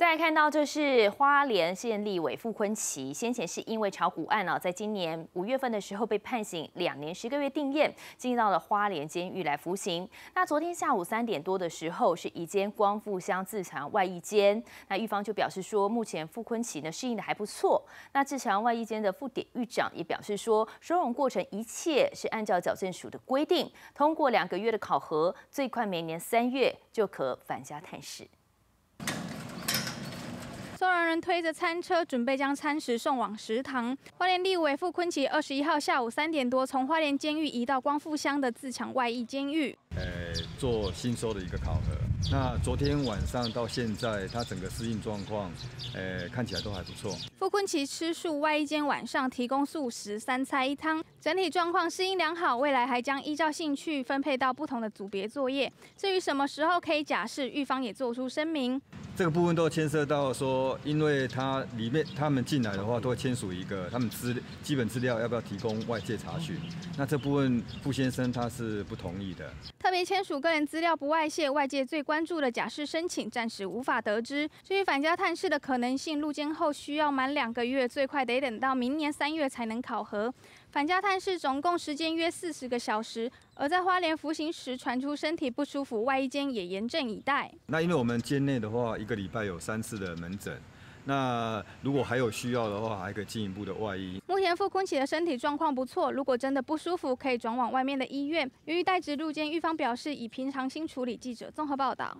再看到这是花莲县立委傅昆奇，先前是因为炒股案啊，在今年五月份的时候被判刑两年十个月定验，进到了花莲监狱来服刑。那昨天下午三点多的时候，是一间光复乡自强外役监，那狱方就表示说，目前傅昆奇呢适应的还不错。那自强外役监的副典狱长也表示说，收容过程一切是按照矫正署的规定，通过两个月的考核，最快明年三月就可返家探视。人推着餐车，准备将餐食送往食堂。花莲立委傅昆奇二十一号下午三点多，从花莲监狱移到光复乡的自强外役监狱，呃，做新收的一个考核。那昨天晚上到现在，他整个适应状况，呃，看起来都还不错。傅昆奇吃素外役间晚上提供素食三菜一汤，整体状况适应良好。未来还将依照兴趣分配到不同的组别作业。至于什么时候可以假释，狱方也做出声明。这个部分都牵涉到说，因为他里面他们进来的话，都会签署一个他们资基本资料要不要提供外界查询。那这部分傅先生他是不同意的。特别签署个人资料不外泄，外界最关注的假释申请暂时无法得知。至于返家探视的可能性，入监后需要满两个月，最快得等到明年三月才能考核。返家探视总共时间约四十个小时，而在花莲服刑时传出身体不舒服，外衣间也严阵以待。那因为我们监内的话，一个礼拜有三次的门诊，那如果还有需要的话，还可以进一步的外衣。目前傅坤启的身体状况不错，如果真的不舒服，可以转往外面的医院。由于代职入监，狱方表示以平常心处理。记者综合报道。